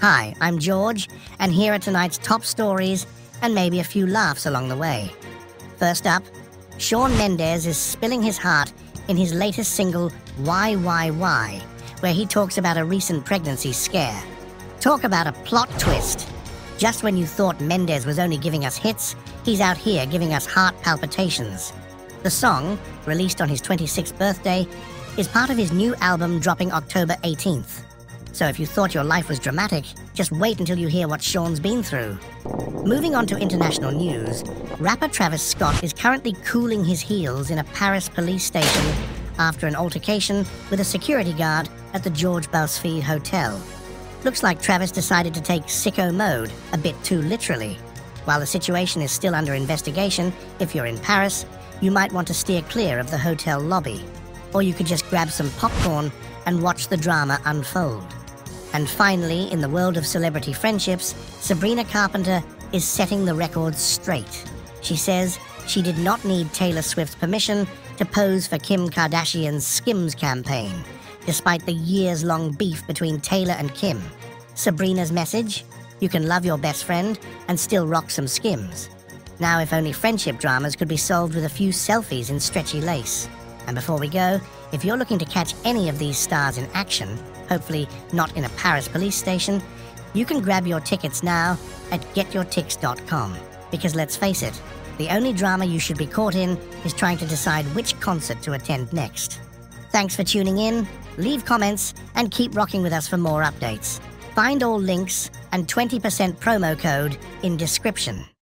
Hi, I'm George, and here are tonight's top stories and maybe a few laughs along the way. First up, Shawn Mendes is spilling his heart in his latest single, Why, Why, Why, where he talks about a recent pregnancy scare. Talk about a plot twist. Just when you thought Mendes was only giving us hits, he's out here giving us heart palpitations. The song, released on his 26th birthday, is part of his new album dropping October 18th. So if you thought your life was dramatic, just wait until you hear what Shawn's been through. Moving on to international news, rapper Travis Scott is currently cooling his heels in a Paris police station after an altercation with a security guard at the George Busfield Hotel. Looks like Travis decided to take sicko mode a bit too literally. While the situation is still under investigation, if you're in Paris, you might want to steer clear of the hotel lobby. Or you could just grab some popcorn and watch the drama unfold. And finally, in the world of celebrity friendships, Sabrina Carpenter is setting the record straight. She says she did not need Taylor Swift's permission to pose for Kim Kardashian's Skims campaign, despite the years long beef between Taylor and Kim. Sabrina's message you can love your best friend and still rock some Skims. Now, if only friendship dramas could be solved with a few selfies in stretchy lace. And before we go, if you're looking to catch any of these stars in action, hopefully not in a Paris police station, you can grab your tickets now at geturtix.com. Because let's face it, the only drama you should be caught in is trying to decide which concert to attend next. Thanks for tuning in, leave comments, and keep rocking with us for more updates. Find all links and 20% promo code in description.